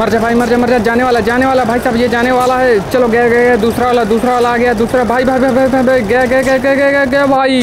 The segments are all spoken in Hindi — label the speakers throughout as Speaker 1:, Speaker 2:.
Speaker 1: मर जा भाई मर जा मर जा। जाने वाला जाने वाला भाई साहब ये जाने वाला है। चलो गया गया दूसरा वाला दूसरा वाला आ गया दूसरा भाई भाई भाई भाई भाई, गया गया गया गया गया गया भाई।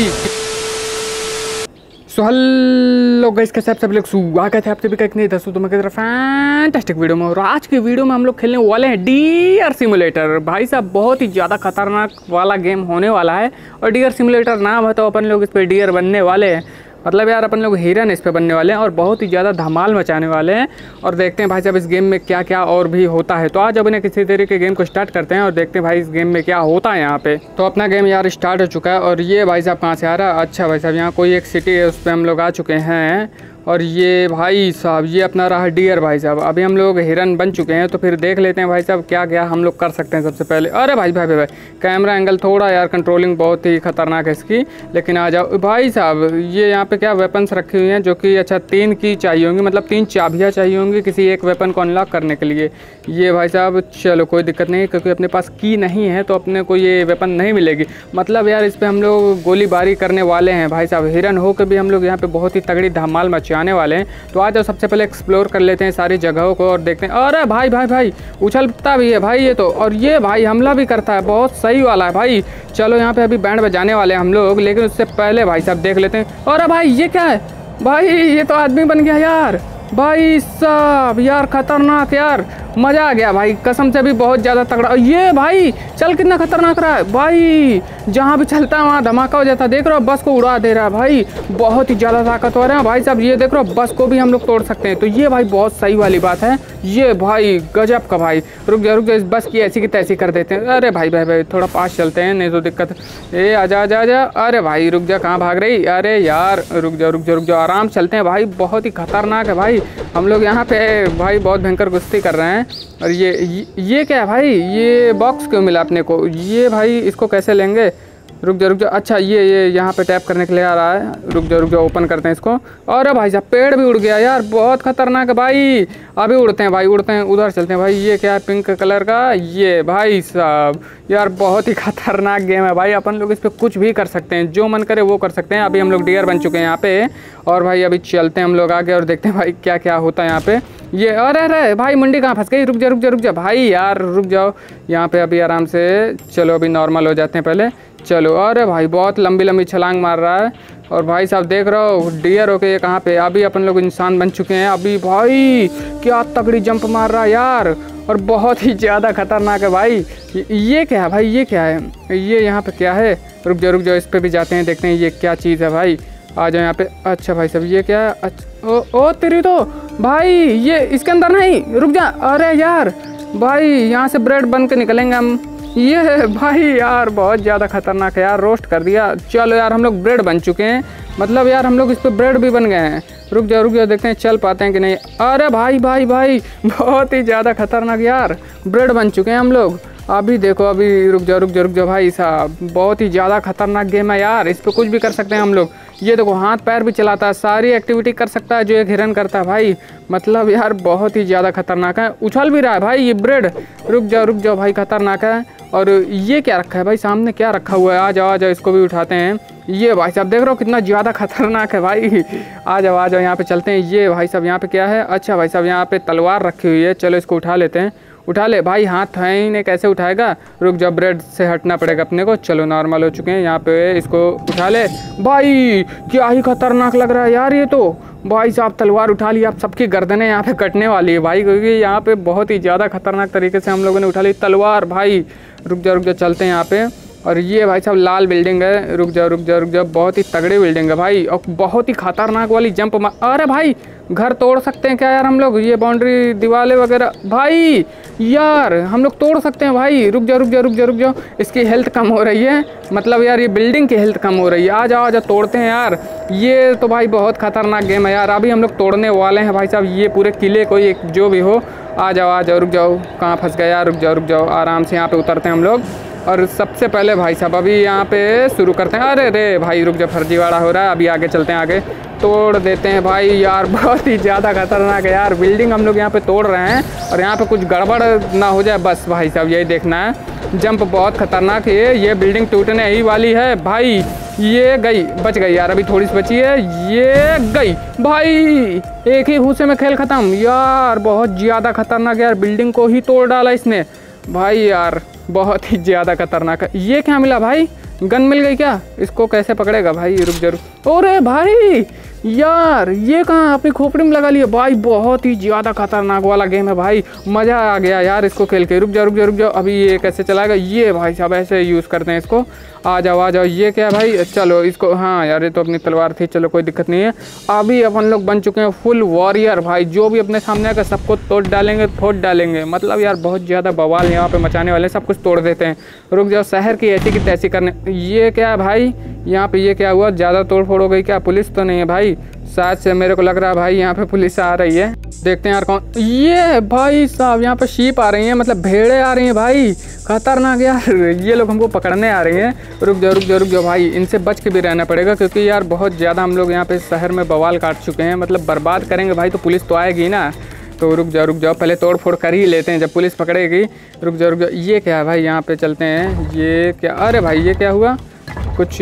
Speaker 1: सो हेलो गाइस कैसे आप सब लोग? स्वागत है आप सभी का एक नई दोस्तों तुम्हें तरफ़ फैंटास्टिक वीडियो में। और आज की वीडियो में हम लोग खेलने वाले हैं डियर सिमुलेटर भाई साहब बहुत ही ज़्यादा खतरनाक वाला गेम होने वाला है। और डियर सिमुलेटर नाम है तो अपन लोग इस पर डियर बनने वाले हैं। मतलब यार, अपन लोग हिरन इस पर बनने वाले हैं और बहुत ही ज़्यादा धमाल मचाने वाले हैं। और देखते हैं भाई साहब, इस गेम में क्या क्या और भी होता है। तो आज अपने किसी तरीके गेम को स्टार्ट करते हैं और देखते हैं भाई इस गेम में क्या होता है यहाँ पे। तो अपना गेम यार स्टार्ट हो चुका है और ये भाई साहब कहाँ से आ रहा है? अच्छा भाई साहब, यहाँ कोई एक सिटी है, उस पर हम लोग आ चुके हैं। और ये भाई साहब, ये अपना रहा डियर भाई साहब। अभी हम लोग हिरन बन चुके हैं तो फिर देख लेते हैं भाई साहब क्या क्या हम लोग कर सकते हैं सबसे पहले। अरे भाई भाई भाई भाई कैमरा एंगल थोड़ा यार कंट्रोलिंग बहुत ही खतरनाक है इसकी। लेकिन आ जाओ, भाई साहब, ये यहाँ पे क्या वेपन्स रखी हुई हैं जो कि अच्छा तीन की चाहिए होंगी मतलब तीन चाबियाँ चाहिए होंगी किसी एक वेपन को अनलॉक करने के लिए। ये भाई साहब, चलो कोई दिक्कत नहीं, क्योंकि अपने पास की नहीं है तो अपने को ये वेपन नहीं मिलेगी। मतलब यार इस पर हम लोग गोलीबारी करने वाले हैं भाई साहब। हिरन हो के भी हम लोग यहाँ पर बहुत ही तगड़ी धमाल मचाने वाले हैं। तो आज सबसे पहले एक्सप्लोर कर लेते हैं सारी जगहों को और देखते हैं। अरे भाई भाई भाई, उछलता भी है भाई ये तो। और ये भाई हमला भी करता है, बहुत सही वाला है भाई। चलो यहाँ पे अभी बैंड बजाने वाले हैं हम लोग, लेकिन उससे पहले भाई साहब देख लेते हैं। और भाई, ये क्या है? भाई, ये तो आदमी बन गया यार। भाई साहब, यार खतरनाक यार। मज़ा आ गया भाई, कसम से भी बहुत ज़्यादा तगड़ा। ये भाई, चल कितना खतरनाक रहा है। भाई, जहाँ भी चलता है, वहाँ धमाका हो जाता है। देख रहे हो, बस को उड़ा दे रहा है भाई। बहुत ही ज़्यादा ताकतवर है। भाई साहब, ये देख रहे हो, बस को भी हम लोग तोड़ सकते हैं। तो ये भाई बहुत सही वाली बात है। ये भाई, गजब का भाई। रुक जा रुक जा, इस बस की ऐसी की तैसी कर देते हैं। अरे भाई भाई भाई, थोड़ा पास चलते हैं, नहीं तो दिक्कत। ए, आजा आजा आजा। अरे भाई, रुक जा, कहाँ भाग रही? अरे यार, रुक जा रुक जा रुक जा। आराम चलते हैं। भाई, बहुत ही खतरनाक है भाई। हम लोग यहाँ पे, भाई, बहुत भयंकर कुश्ती कर रहे हैं। और ये ये क्या है भाई? ये बॉक्स क्यों मिला अपने को? ये भाई, इसको कैसे लेंगे? रुक जा रुक जा। अच्छा ये ये यहाँ पे टैप करने के लिए आ रहा है। रुक जा रुक जा ओपन करते हैं इसको। अरे भाई साहब, पेड़ भी उड़ गया यार। बहुत खतरनाक है भाई। अभी उड़ते हैं भाई, उड़ते हैं। उधर चलते हैं। भाई, ये क्या है? पिंक कलर का? ये भाई साहब, यार बहुत ही खतरनाक गेम है भाई। अपन लोग इस पर कुछ भी कर सकते हैं। जो मन करे वो कर सकते हैं। अभी हम लोग डियर बन चुके हैं यहाँ पे। और भाई, अभी चलते हैं हम लोग आगे और देखते हैं भाई क्या क्या होता है यहाँ पे। ये, अरे अरे, भाई, मंडी कहाँ फंस गई? रुक जा रुक जा रुक जा। भाई, यार, रुक जाओ। यहाँ पे अभी आराम से, चलो, अभी नॉर्मल हो जाते हैं पहले। चलो, अरे भाई, बहुत लंबी लंबी छलांग मार रहा है। और भाई साहब देख रहे हो डियर होके ये कहाँ पे अभी अपन लोग इंसान बन चुके हैं। अभी भाई, क्या तगड़ी जंप मार रहा है यार। और बहुत ही ज़्यादा खतरनाक है भाई। ये क्या है भाई? ये क्या है? ये यहाँ पे क्या है? रुक जाओ रुक जाओ, इस पर भी जाते हैं, देखते हैं ये क्या चीज़ है भाई। आ जाओ यहाँ पे। अच्छा भाई साहब, ये क्या है? अच्छा ओ ओ, तेरी तो भाई, ये इसके अंदर नहीं, रुक जा। अरे यार, भाई, यहाँ से ब्रेड बन के निकलेंगे हम। ये भाई यार, बहुत ज़्यादा खतरनाक है यार रोस्ट कर दिया। चलो यार, हम लोग ब्रेड बन चुके हैं। मतलब यार, हम लोग इस पर ब्रेड भी बन गए हैं। रुक जाओ रुक जाओ, देखते हैं, चल पाते हैं कि नहीं। अरे भाई भाई भाई, बहुत ही ज़्यादा खतरनाक यार। ब्रेड बन चुके हैं हम लोग। अभी देखो, अभी रुक जाओ रुक जाओ रुक जाओ भाई साहब। बहुत ही ज़्यादा खतरनाक गेम है यार। इस पर कुछ भी कर सकते हैं हम लोग। ये देखो, हाथ पैर भी चलाता है, सारी एक्टिविटी कर सकता है जो एक हिरन करता है। भाई मतलब यार, बहुत ही ज़्यादा खतरनाक है। उछल भी रहा है भाई, ये ब्रेड रुक जाओ रुक जाओ भाई, खतरनाक है। और ये क्या रखा है भाई, सामने क्या रखा हुआ है? आ जाओ आ जाओ, इसको भी उठाते हैं। ये भाई साहब, देख रहे हो कितना ज़्यादा खतरनाक है भाई। आ जाओ आ जाओ, यहाँ पे चलते हैं। ये भाई साहब, यहाँ पे क्या है? अच्छा भाई साहब, यहाँ पे तलवार रखी हुई है। चलो, इसको उठा लेते हैं। उठा ले। भाई, हाथ है ही नहीं, कैसे उठाएगा? रुक जा, ब्रेड से हटना पड़ेगा अपने को। चलो नॉर्मल हो चुके हैं। यहाँ पे इसको उठा ले। भाई, क्या ही खतरनाक लग रहा है यार ये तो। भाई साहब, तलवार उठा ली। आप सबकी गर्दनें यहाँ पे कटने वाली है भाई, क्योंकि यहाँ पे बहुत ही ज़्यादा खतरनाक तरीके से हम लोगों ने उठा ली। तलवार, भाई। रुक जा रुक जा, चलते हैं यहाँ पे। और ये भाई साहब लाल बिल्डिंग है। रुक जाओ रुक जाओ रुक जाओ। बहुत ही तगड़ी बिल्डिंग है भाई और बहुत ही खतरनाक वाली जंप मार अरे भाई, घर तोड़ सकते हैं क्या यार हम लोग? ये बाउंड्री दीवारें वगैरह। भाई, यार, हम लोग तोड़ सकते हैं भाई। रुक जाओ रुक जाओ रुक जाओ रुक जाओ। इसकी हेल्थ कम हो रही है। मतलब यार, ये बिल्डिंग की हेल्थ कम हो रही है। आ जाओ आ जाओ, तोड़ते हैं यार। ये तो भाई बहुत खतरनाक गेम है यार। अभी हम लोग तोड़ने वाले हैं भाई साहब। ये पूरे किले को एक जो भी हो। आ जाओ आ जाओ, रुक जाओ। कहाँ फंस गया यार? रुक जाओ रुक जाओ। आराम से यहाँ पे उतरते हैं हम लोग। और सबसे पहले भाई साहब अभी यहाँ पे शुरू करते हैं। अरे रे, भाई, रुक जा, फर्जीवाड़ा हो रहा है, अभी आगे चलते हैं, आगे। तोड़ देते हैं, भाई, यार, बहुत ही ज़्यादा खतरनाक है यार। बिल्डिंग हम लोग यहाँ पे तोड़ रहे हैं और यहाँ पे कुछ गड़बड़ ना हो जाए, बस भाई साहब, यही देखना है। जंप बहुत खतरनाक है, ये बिल्डिंग टूटने ही वाली है। भाई, ये गई, बच गई यार, अभी थोड़ी सी बची है। ये गई, भाई, एक ही घूसे में खेल खत्म। यार, बहुत ज़्यादा खतरनाक यार, बिल्डिंग को ही तोड़ डाला इसने। भाई यार, बहुत ही ज़्यादा खतरनाक है। ये क्या मिला भाई? गन मिल गई क्या? इसको कैसे पकड़ेगा भाई? रुक ज़रूर। ओ रे भाई! यार, ये कहाँ? अपनी खोपड़ी में लगा लिया। भाई, बहुत ही ज़्यादा खतरनाक वाला गेम है भाई। मज़ा आ गया यार इसको खेल के। रुक जाओ रुक जाओ रुक जाओ अभी ये कैसे चलाएगा? ये भाई साहब, ऐसे यूज़ करते हैं इसको। आ जाओ आ जाओ। ये क्या है भाई? चलो, इसको हाँ यार, ये तो अपनी तलवार थी। चलो, कोई दिक्कत नहीं है। अभी अपन लोग बन चुके हैं फुल वॉरियर भाई। जो भी अपने सामने आकर सबको तोड़ डालेंगे, फोड़ डालेंगे। मतलब यार, बहुत ज़्यादा बवाल यहाँ पर मचाने वाले सब कुछ तोड़ देते हैं। रुक जाओ, शहर की ऐसी की तैसी करने ये क्या है भाई? यहाँ पे ये क्या हुआ? ज़्यादा तोड़ फोड़ हो गई क्या? पुलिस तो नहीं है भाई। शायद से मेरे को लग रहा है भाई यहाँ पे पुलिस आ रही है। देखते हैं यार कौन ये भाई साहब, यहाँ पे शीप आ रही हैं मतलब भेड़े आ रही हैं भाई। खतरनाक यार। ये लोग हमको पकड़ने आ रही हैं। रुक जाओ रुक जाओ रुक जाओ भाई। इनसे बच के भी रहना पड़ेगा, क्योंकि यार बहुत ज़्यादा हम लोग यहाँ पे शहर में बवाल काट चुके हैं। मतलब बर्बाद करेंगे भाई तो पुलिस तो आएगी ना। तो रुक जाओ रुक जाओ। पहले तोड़ फोड़ कर ही लेते हैं जब पुलिस पकड़ेगी। रुक जाओ रुक जाओ। ये क्या है भाई? यहाँ पे चलते हैं। ये क्या अरे भाई, ये क्या हुआ? कुछ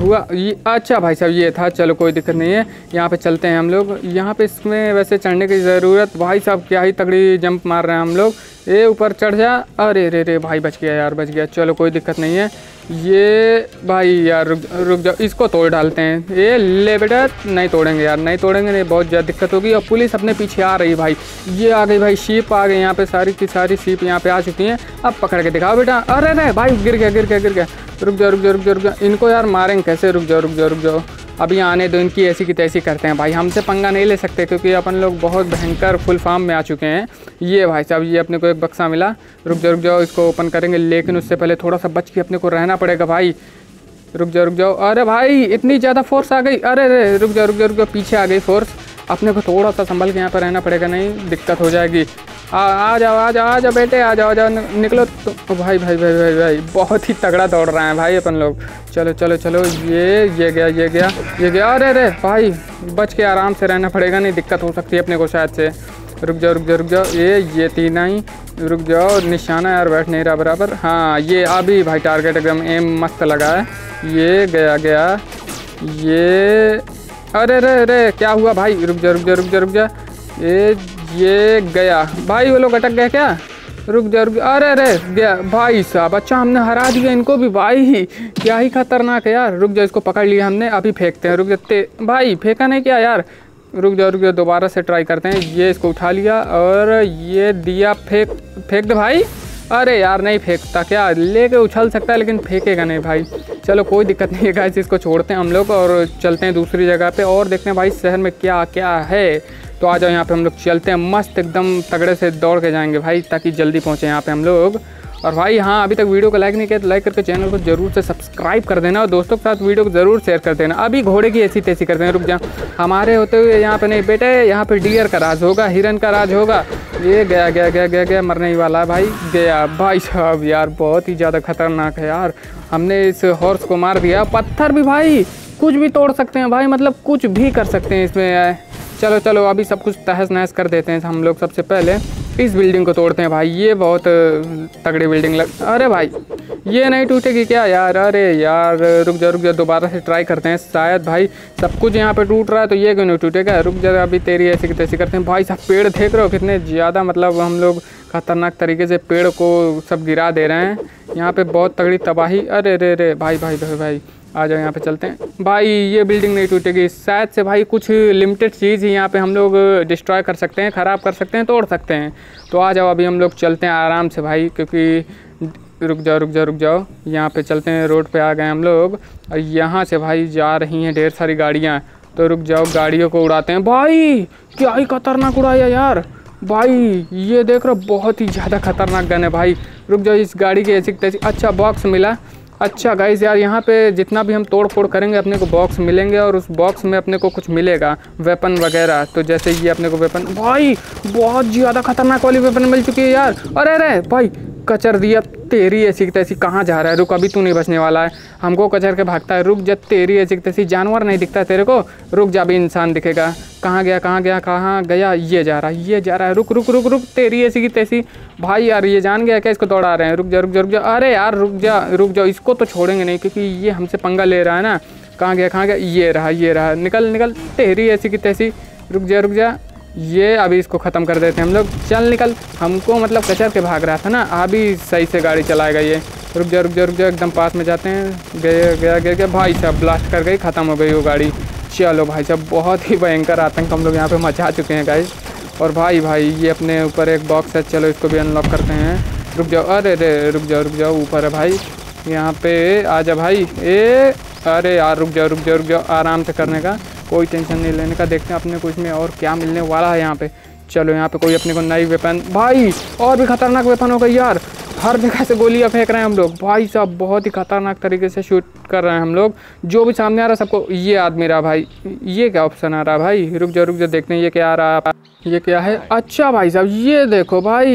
Speaker 1: हुआ। ये अच्छा भाई साहब, ये था, चलो कोई दिक्कत नहीं है। यहाँ पे चलते हैं हम लोग। यहाँ पे इसमें वैसे चढ़ने की ज़रूरत, भाई साहब क्या ही तगड़ी जंप मार रहे हैं हम लोग। ये ऊपर चढ़ जा। अरे, रे रे, भाई बच गया यार, बच गया। चलो कोई दिक्कत नहीं है। ये, भाई यार, रुक रुक जाओ इसको तोड़ डालते हैं। ये ले बेटा, नहीं तोड़ेंगे यार, नहीं तोड़ेंगे, नहीं, बहुत ज़्यादा दिक्कत होगी। और पुलिस अपने पीछे आ रही भाई। ये आ गई भाई, शीप आ गई। यहाँ पे सारी की सारी शीप यहाँ पे आ चुकी हैं। अब पकड़ के दिखाओ बेटा। अरे रे भाई, गिर गया गिर गया गिर गया। रुक जाओ रुक जाओ रुक जाओ रुक जाओ इनको यार मारेंगे कैसे रुक जाओ रुक जाओ रुक जाओ अभी आने दो इनकी ऐसी की तैसी करते हैं भाई हमसे पंगा नहीं ले सकते क्योंकि अपन लोग बहुत भयंकर फुल फार्म में आ चुके हैं ये भाई साहब ये अपने को एक बक्सा मिला रुक जाओ रुक जाओ इसको ओपन करेंगे लेकिन उससे पहले थोड़ा सा बच के अपने को रहना पड़ेगा भाई रुक जाओ रुक जाओ अरे भाई इतनी ज़्यादा फोर्स आ गई अरे अरे रुक जाओ रुक जाओ रुक जाओ पीछे आ गई फोर्स अपने को थोड़ा सा संभल के यहाँ पर रहना पड़ेगा नहीं दिक्कत हो जाएगी आ आ जाओ आ जाओ आ जाओ बेटे आ जाओ आ जाओ निकलो तो भाई भाई भाई भाई भाई बहुत ही तगड़ा दौड़ रहे हैं भाई अपन लोग चलो चलो चलो ये ये गया ये गया ये गया अरे अरे भाई बच के आराम से रहना पड़ेगा नहीं दिक्कत हो सकती है अपने को शायद से रुक जाओ रुक जाओ रुक जाओ ये ये तीन ही रुक जाओ निशाना यार बैठ नहीं रहा बराबर हाँ ये अभी भाई टारगेट एकदम एम मस्त लगा है ये गया गया ये अरे अरे अरे क्या हुआ भाई रुक जा रुक जा रुक जा रुक जा ये ये गया। भाई, वो लोग अटक गए क्या? रुक जा, रुक अरे अरे, गया। भाई साहब अच्छा हमने हरा दिया इनको भी। भाई ही क्या ही खतरनाक है यार। रुक जा, इसको पकड़ लिया हमने। अभी फेंकते हैं। रुक जाते भाई, फेंका नहीं क्या यार? रुक जाओ रुक जाओ दोबारा से ट्राई करते हैं। ये इसको उठा लिया और ये दिया। फेंक फेंक दे भाई। अरे यार, नहीं फेंकता क्या? लेके उछल सकता है, लेकिन फेंकेगा नहीं भाई। चलो, कोई दिक्कत नहीं है गाइस इसको छोड़ते हैं हम लोग और चलते हैं दूसरी जगह पे और देखते हैं भाई, शहर में क्या क्या है। तो आ जाओ यहाँ पे हम लोग, चलते हैं मस्त एकदम तगड़े से दौड़ के जाएँगे भाई, ताकि जल्दी पहुँचे यहाँ पे हम लोग। और भाई हाँ अभी तक वीडियो को लाइक नहीं किया तो लाइक करके चैनल को ज़रूर से सब्सक्राइब कर देना और दोस्तों के साथ वीडियो को ज़रूर शेयर कर देना। अभी घोड़े की ऐसी तैसी करते हैं रुक जा। हमारे होते हुए यहाँ पे नहीं, बेटे, यहाँ पे डियर का राज होगा, हिरन का राज होगा। ये गया गया गया गया गया, मरने ही वाला भाई, गया। भाई साहब यार, बहुत ही ज़्यादा खतरनाक है यार। हमने इस हॉर्स को मार दिया। पत्थर भी भाई, कुछ भी तोड़ सकते हैं भाई मतलब कुछ भी कर सकते हैं इसमें। चलो चलो, अभी सब कुछ तहस नहस कर देते हैं हम लोग सबसे पहले। इस बिल्डिंग को तोड़ते हैं भाई, ये बहुत तगड़ी बिल्डिंग लग, अरे भाई, ये नहीं टूटेगी क्या यार, अरे यार, रुक जा रुक जा, दोबारा से ट्राई करते हैं, शायद भाई सब कुछ यहाँ पे टूट रहा है तो ये क्यों नहीं टूटेगा? रुक जा, अभी तेरी ऐसी की तैसी करते हैं। भाई साहब, पेड़ देख रहे हो कितने ज़्यादा मतलब हम लोग खतरनाक तरीके से पेड़ को सब गिरा दे रहे हैं। यहाँ पे बहुत तगड़ी तबाही, अरे रे रे, भाई भाई भाई भाई। आ जाओ यहाँ पे चलते हैं। भाई, ये बिल्डिंग नहीं टूटेगी। शायद से भाई कुछ लिमिटेड चीज़ ही यहाँ पे हम लोग डिस्ट्रॉय कर सकते हैं, ख़राब कर सकते हैं, तोड़ सकते हैं। तो आ जाओ, अभी हम लोग चलते हैं आराम से भाई, क्योंकि रुक जाओ रुक जाओ रुक जाओ। यहाँ पे चलते हैं रोड पे आ गए हम लोग। और यहाँ से भाई जा रही हैं ढेर सारी गाड़ियाँ। तो रुक जाओ, गाड़ियों को उड़ाते हैं। भाई, क्या ही खतरनाक उड़ाया यार। भाई, ये देख रहे बहुत ही ज़्यादा खतरनाक गन है भाई। रुक जाओ, इस गाड़ी की ऐसी अच्छा बॉक्स मिला। अच्छा गाइज़ यार, यहाँ पे जितना भी हम तोड़ फोड़ करेंगे, अपने को बॉक्स मिलेंगे और उस बॉक्स में अपने को कुछ मिलेगा वेपन वगैरह। तो जैसे ये अपने को वेपन भाई, बहुत ज़्यादा खतरनाक वाली वेपन मिल चुकी है यार। अरे अरे, भाई, कचर दिया तेरी ऐसी तैसी, कहाँ जा रहा है? रुक, अभी तू नहीं बचने वाला है। हमको कचर के भागता है। रुक जा, तेरी ऐसी तैसी, जानवर नहीं दिखता तेरे को। रुक जा भी इंसान दिखेगा। कहाँ गया कहाँ गया कहाँ गया? ये जा रहा है, ये जा रहा है। रुक रुक रुक रुक, तेरी ऐसी की तैसी। भाई यार, ये जान गया क्या इसको दौड़ा रहे हैं? रुक जा रुक जा रुक जा। अरे यार, रुक जा, रुक जाओ इसको तो छोड़ेंगे नहीं, क्योंकि ये हमसे पंगा ले रहा है ना। कहाँ गया कहाँ गया? ये रहा ये रहा। निकल निकल तेरी ऐसी की तैसी। रुक जा रुक जा। ये अभी इसको ख़त्म कर देते हैं हम लोग। चल निकल। हमको मतलब कचर के भाग रहा था ना, अभी सही से गाड़ी चलाएगा ये। रुक जा रुक जा रुक जा, एकदम पास में जाते हैं। गए, गया गया गया। भाई साहब ब्लास्ट कर गई, ख़त्म हो गई वो गाड़ी। चलो भाई साहब, बहुत ही भयंकर आतंक हम लोग यहाँ पे मचा चुके हैं गाइस और भाई भाई, ये अपने ऊपर एक बॉक्स है, चलो इसको भी अनलॉक करते हैं। रुक जाओ, अरे रे रुक जाओ रुक जाओ, ऊपर है भाई। यहाँ पे आ जा भाई, ए, अरे यार, रुक जाओ रुक जाओ रुक जाओ, आराम से करने का, कोई टेंशन नहीं लेने का। देखते हैं अपने को इसमें और क्या मिलने वाला है यहाँ पे। चलो यहाँ पे कोई अपने को नई वेपन भाई, और भी खतरनाक वेपन हो गई यार। हर जगह से गोलियाँ फेंक रहे हैं हम लोग। भाई साहब, बहुत ही खतरनाक तरीके से शूट कर रहे हैं हम लोग। जो भी सामने आ रहा है सबको, ये आदमी रहा भाई। ये क्या ऑप्शन आ रहा है भाई? रुक जाओ रुक जाओ, देखते हैं ये क्या आ रहा है। ये क्या है? अच्छा भाई साहब ये देखो भाई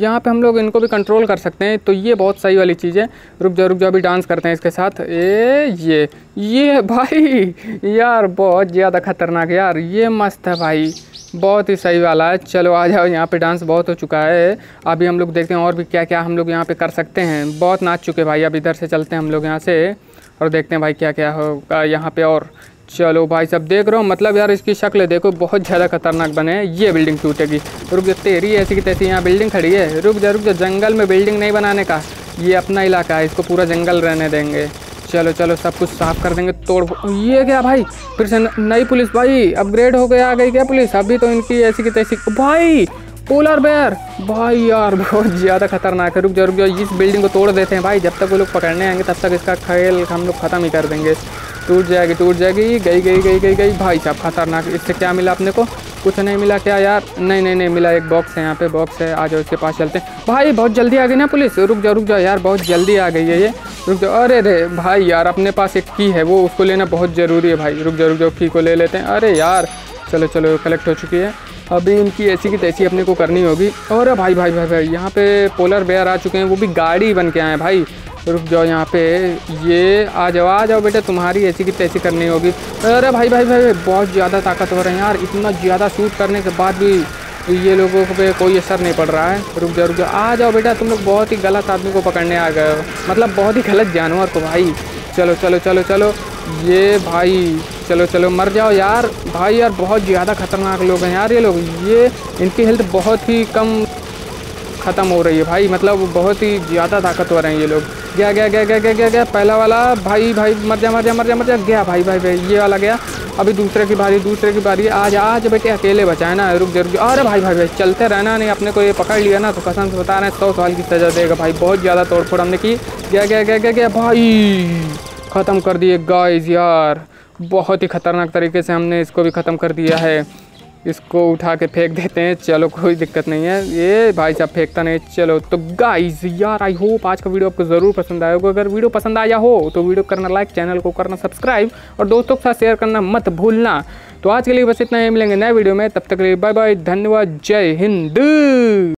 Speaker 1: यहाँ पे हम लोग इनको भी कंट्रोल कर सकते हैं तो ये बहुत सही वाली चीज़ है। रुक जाओ रुक जाओ अभी डांस करते हैं इसके साथ। ए ये ये भाई यार बहुत ज़्यादा खतरनाक यार ये मस्त है भाई बहुत ही सही वाला है। चलो आ जाओ यहाँ पे डांस बहुत हो चुका है। अभी हम लोग देखते हैं और भी क्या क्या हम लोग यहाँ पे कर सकते हैं। बहुत नाच चुके भाई अब इधर से चलते हैं हम लोग यहाँ से और देखते हैं भाई क्या क्या होगा यहाँ पे और। चलो भाई सब देख रहे हो मतलब यार इसकी शक्ल देखो, बहुत ज़्यादा खतरनाक बने हैं। ये बिल्डिंग टूटेगी। रुक जा, तेरी ऐसी की तैसी, यहाँ बिल्डिंग खड़ी है। रुक जा रुक जा, जंगल में बिल्डिंग नहीं बनाने का। ये अपना इलाका है, इसको पूरा जंगल रहने देंगे। चलो चलो, सब कुछ साफ़ कर देंगे, तोड़ ये क्या भाई? फिर से नई पुलिस भाई, अपग्रेड हो गया, आ गई क्या पुलिस? अभी तो इनकी ऐसी की तैसी भाई पोलर बेयर भाई यार, बहुत ज़्यादा खतरनाक है। रुक जा रुक जा, इस बिल्डिंग को तोड़ देते हैं भाई। जब तक वो लोग पकड़ने आएँगे, तब तक इसका खेल हम लोग ख़त्म ही कर देंगे। टूट जाएगी टूट जाएगी गई गई गई गई गई। भाई साहब, खतरनाक। इससे क्या मिला अपने को? कुछ नहीं मिला क्या यार? नहीं नहीं नहीं मिला। एक बॉक्स है यहाँ पे बॉक्स है। आ जाओ इसके पास, चलते हैं। भाई, बहुत जल्दी आ गई ना पुलिस। रुक जाओ रुक जाओ यार, बहुत जल्दी आ गई है ये। रुक जाओ। अरे रे, भाई यार, अपने पास एक की है, वो उसको लेना बहुत ज़रूरी है भाई। रुक जाओ रुक जाओ की को ले लेते हैं। अरे यार, चलो चलो कलेक्ट हो चुकी है। अभी इनकी ऐसी की तैसी अपने को करनी होगी। और भाई भाई भाई भाई, यहाँ पे पोलर बेयर आ चुके हैं, वो भी गाड़ी बन के आए हैं भाई। रुक जाओ यहाँ पे। ये आ जाओ आ जाओ बेटा, तुम्हारी ऐसी की तैसी करनी होगी। अरे भाई भाई भाई बहुत ज़्यादा ताकतवर है यार। इतना ज़्यादा शूट करने के बाद भी ये लोगों पे कोई असर नहीं पड़ रहा है। रुक जाओ रुक जाओ। आ जाओ बेटा, तुम लोग बहुत ही गलत आदमी को पकड़ने आ गए हो। मतलब बहुत ही गलत जानवर को भाई। चलो चलो चलो चलो। ये भाई, चलो चलो, मर जाओ यार। भाई यार, बहुत ज़्यादा खतरनाक लोग हैं यार ये लोग। ये, इनकी हेल्थ बहुत ही कम ख़त्म हो रही है भाई। मतलब बहुत ही ज़्यादा ताकतवर हैं ये लोग। गया गया गया गया गया गया गया। पहला वाला, भाई भाई, मर जा मर जा मर जा मर जा। गया भाई भाई भाई, ये वाला गया। अभी दूसरे की बारी, दूसरे की बारी। आज आज बेटे अकेले बचाए ना। रुक जा रुक जा। अरे भाई भाई भाई, चलते रहना नहीं। अपने को ये पकड़ लिया ना तो कसम से बता रहे हैं, सौ साल की सजा देगा। भाई, बहुत ज़्यादा तोड़ फोड़ हमने की। गया गया गया गया गया, भाई। ख़त्म कर दिए गाइस यार। बहुत ही ख़तरनाक तरीके से हमने इसको भी ख़त्म कर दिया है। इसको उठा के फेंक देते हैं। चलो, कोई दिक्कत नहीं है। ये भाई साहब फेंकता नहीं। चलो तो गाइज़ यार आई होप आज का वीडियो आपको ज़रूर पसंद आया होगा। अगर वीडियो पसंद आया हो तो वीडियो करना लाइक चैनल को करना सब्सक्राइब और दोस्तों के साथ शेयर करना मत भूलना। तो आज के लिए बस इतना ही। मिलेंगे नए वीडियो में। तब तक के लिए बाय बाय धन्यवाद। जय हिंद।